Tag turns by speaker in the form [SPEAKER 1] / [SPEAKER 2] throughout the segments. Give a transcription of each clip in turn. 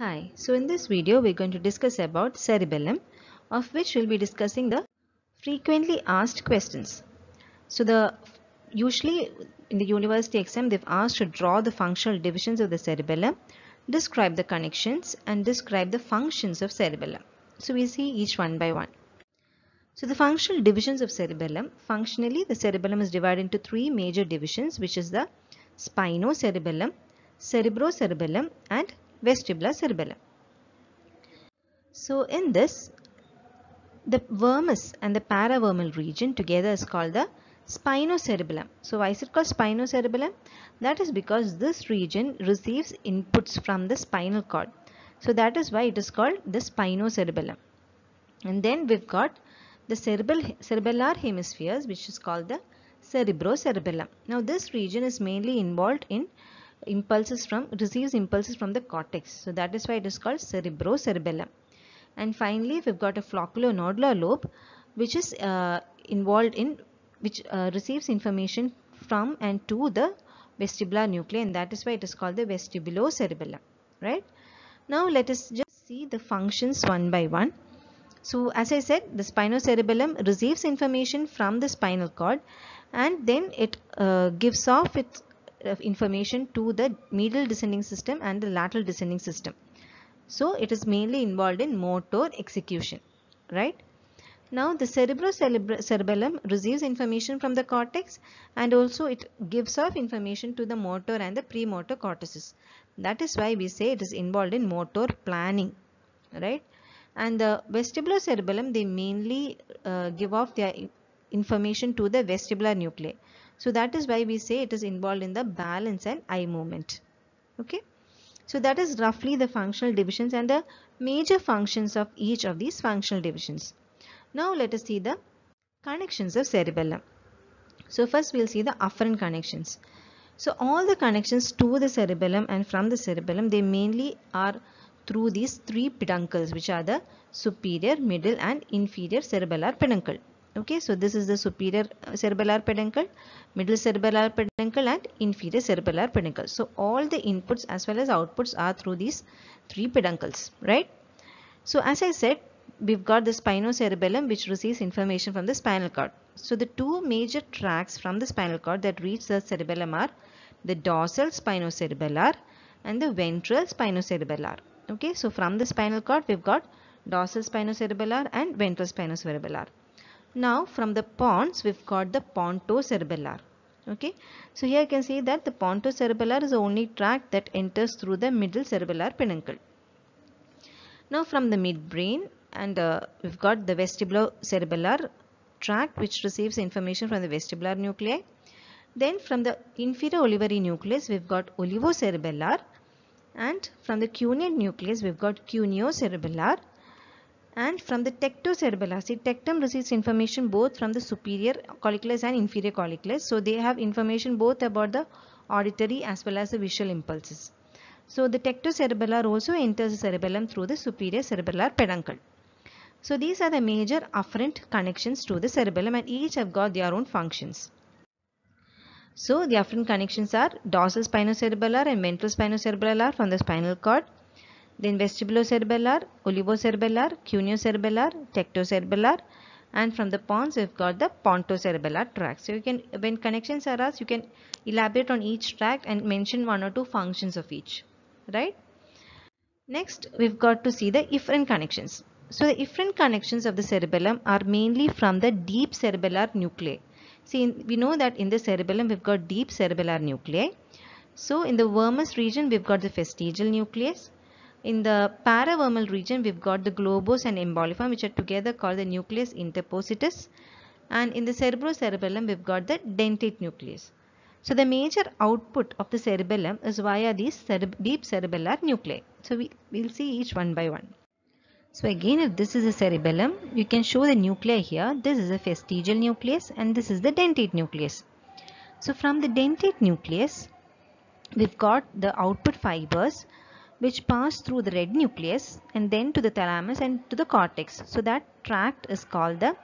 [SPEAKER 1] Hi, so in this video we're going to discuss about cerebellum of which we'll be discussing the frequently asked questions. So the usually in the university exam they've asked to draw the functional divisions of the cerebellum, describe the connections and describe the functions of cerebellum. So we see each one by one. So the functional divisions of cerebellum, functionally the cerebellum is divided into three major divisions which is the spinocerebellum, cerebrocerebellum and vestibular cerebellum. So in this, the vermis and the paravermal region together is called the spinocerebellum. So why is it called spinocerebellum? That is because this region receives inputs from the spinal cord. So that is why it is called the spinocerebellum. And then we've got the cerebral, cerebellar hemispheres which is called the cerebrocerebellum. Now this region is mainly involved in impulses from receives impulses from the cortex. So that is why it is called cerebrocerebellum. And finally we've got a flocculonodular lobe which is uh, involved in which uh, receives information from and to the vestibular nuclei and that is why it is called the vestibulocerebellum right? Now let us just see the functions one by one. So as i said the spinocerebellum receives information from the spinal cord and then it uh, gives off its information to the medial descending system and the lateral descending system. So it is mainly involved in motor execution, right? Now the cerebrocerebellum receives information from the cortex and also it gives off information to the motor and the premotor cortices. That is why we say it is involved in motor planning, right? And the vestibular cerebellum, they mainly uh, give off their information to the vestibular nuclei. So that is why we say it is involved in the balance and eye movement. Okay. So that is roughly the functional divisions and the major functions of each of these functional divisions. Now let us see the connections of cerebellum. So first we'll see the afferent connections. So all the connections to the cerebellum and from the cerebellum they mainly are through these three peduncles which are the superior, middle and inferior cerebellar peduncle okay so this is the superior cerebellar peduncle middle cerebellar peduncle and inferior cerebellar peduncle. So all the inputs as well as outputs are through these three peduncles right? So as i said we've got the spinocerebellum which receives information from the spinal cord. So the two major tracts from the spinal cord that reach the cerebellum are the dorsal spinocerebellar and the ventral spinocerebellar. Okay so from the spinal cord we've got dorsal spinocerebellar and ventral spinocerebellar now from the pons we've got the pontocerebellar. Okay. So here you can see that the pontocerebellar is the only tract that enters through the middle cerebellar peduncle. Now from the midbrain and uh, we've got the vestibulocerebellar tract which receives information from the vestibular nuclei. Then from the inferior olivary nucleus we've got olivocerebellar and from the cuneate nucleus we've got cuneocerebellar and from the tectocerebellar. See, tectum receives information both from the superior colliculus and inferior colliculus. So, they have information both about the auditory as well as the visual impulses. So, the tectocerebellar also enters the cerebellum through the superior cerebellar peduncle. So, these are the major afferent connections to the cerebellum and each have got their own functions. So, the afferent connections are dorsal spinocerebellar and ventral spinocerebellar from the spinal cord then vestibulocerebellar, olivocerebellar, cuneocerebellar, tectocerebellar and from the pons we've got the pontocerebellar tract. So you can when connections are asked you can elaborate on each tract and mention one or two functions of each right. Next we've got to see the efferent connections. So the efferent connections of the cerebellum are mainly from the deep cerebellar nuclei. See we know that in the cerebellum we've got deep cerebellar nuclei. So in the vermis region we've got the fastigial nucleus in the paravermal region, we've got the globose and emboliform which are together called the nucleus interpositus. And in the cerebrocerebellum, we've got the dentate nucleus. So the major output of the cerebellum is via these deep cerebellar nuclei. So we will see each one by one. So again, if this is a cerebellum, you can show the nuclei here. This is a fastigial nucleus and this is the dentate nucleus. So from the dentate nucleus, we've got the output fibers which pass through the red nucleus and then to the thalamus and to the cortex. So that tract is called the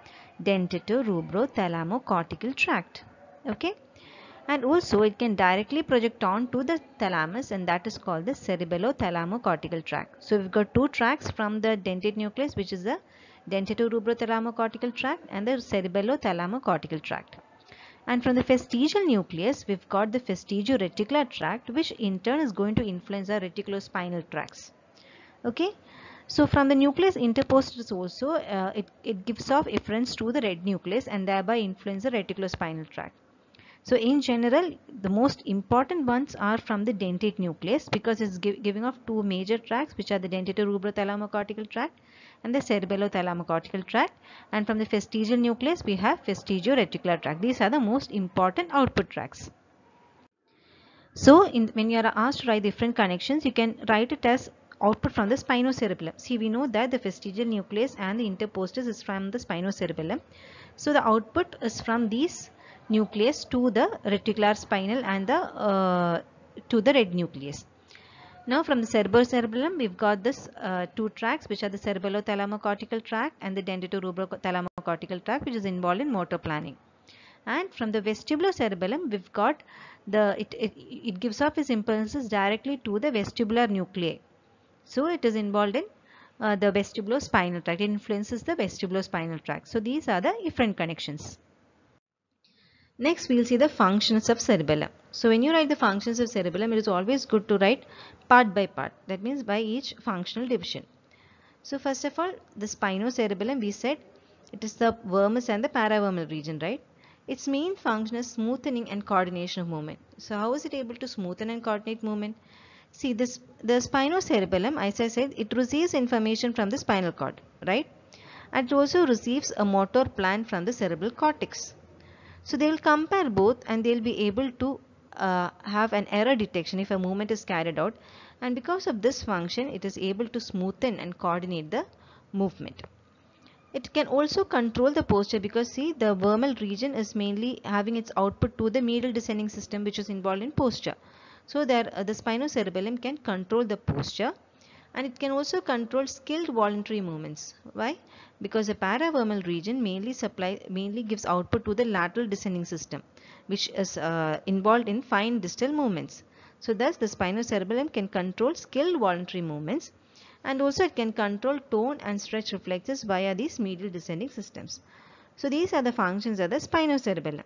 [SPEAKER 1] dentatorubro-thalamocortical tract. Okay. and also it can directly project on to the thalamus and that is called the cerebello-thalamocortical tract. So we've got two tracts from the dentate nucleus which is the dentatorubrothalamocortical tract and the cerebello-thalamocortical tract. And from the fastigial nucleus, we've got the fastigio-reticular tract, which in turn is going to influence the reticulospinal tracts. Okay. So from the nucleus interpositus also, uh, it, it gives off efferents to the red nucleus and thereby influence the reticulospinal tract. So in general, the most important ones are from the dentate nucleus because it's give, giving off two major tracts which are the dentatorubrothalamocortical tract and the cerebellothalamocortical tract and from the fastigial nucleus we have fastigio-reticular tract. These are the most important output tracts. So in, when you are asked to write different connections, you can write it as output from the spinocerebellum. See we know that the fastigial nucleus and the interpositus is from the spinocerebellum. So the output is from these nucleus to the reticular spinal and the uh, to the red nucleus. Now from the cerebrocerebellum we've got this uh, two tracts which are the cerebellothalamocortical tract and the dentatorubrothalamocortical tract which is involved in motor planning. And from the vestibulocerebellum we've got the it, it, it gives off its impulses directly to the vestibular nuclei. So it is involved in uh, the vestibulospinal tract. It influences the vestibulospinal tract. So these are the efferent connections. Next, we will see the functions of cerebellum. So when you write the functions of cerebellum, it is always good to write part by part. That means by each functional division. So first of all, the spinocerebellum, we said it is the vermis and the paravermal region, right? Its main function is smoothing and coordination of movement. So how is it able to smoothen and coordinate movement? See this, the spinocerebellum, as I said, it receives information from the spinal cord, right? And it also receives a motor plan from the cerebral cortex. So they will compare both and they will be able to uh, have an error detection if a movement is carried out and because of this function it is able to smoothen and coordinate the movement. It can also control the posture because see the vermal region is mainly having its output to the medial descending system which is involved in posture. So there uh, the spinocerebellum can control the posture and it can also control skilled voluntary movements. Why? because the paravermal region mainly supply mainly gives output to the lateral descending system which is uh, involved in fine distal movements. So thus the spinocerebellum can control skilled voluntary movements and also it can control tone and stretch reflexes via these medial descending systems. So these are the functions of the spinocerebellum.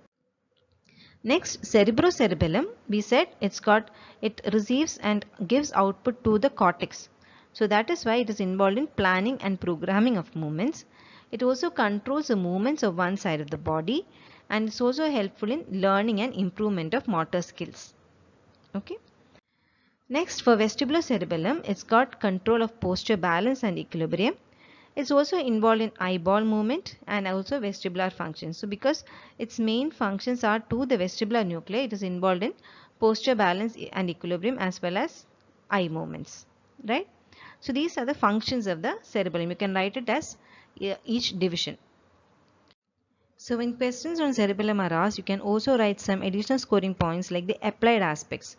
[SPEAKER 1] Next cerebrocerebellum we said it's got it receives and gives output to the cortex so that is why it is involved in planning and programming of movements. It also controls the movements of one side of the body and it's also helpful in learning and improvement of motor skills. Okay. Next for vestibulocerebellum, it's got control of posture balance and equilibrium. It's also involved in eyeball movement and also vestibular functions. So because its main functions are to the vestibular nuclei, it is involved in posture balance and equilibrium as well as eye movements. Right. So these are the functions of the cerebellum. You can write it as each division. So when questions on cerebellum are asked, you can also write some additional scoring points like the applied aspects.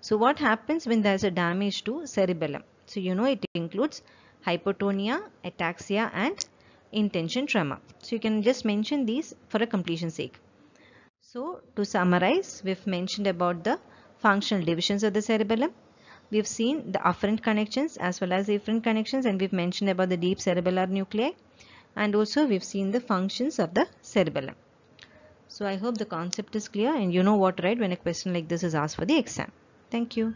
[SPEAKER 1] So what happens when there is a damage to cerebellum? So you know it includes hypotonia, ataxia and intention tremor. So you can just mention these for a completion sake. So to summarize, we've mentioned about the functional divisions of the cerebellum We've seen the afferent connections as well as the efferent connections and we've mentioned about the deep cerebellar nuclei and also we've seen the functions of the cerebellum. So I hope the concept is clear and you know what right when a question like this is asked for the exam. Thank you.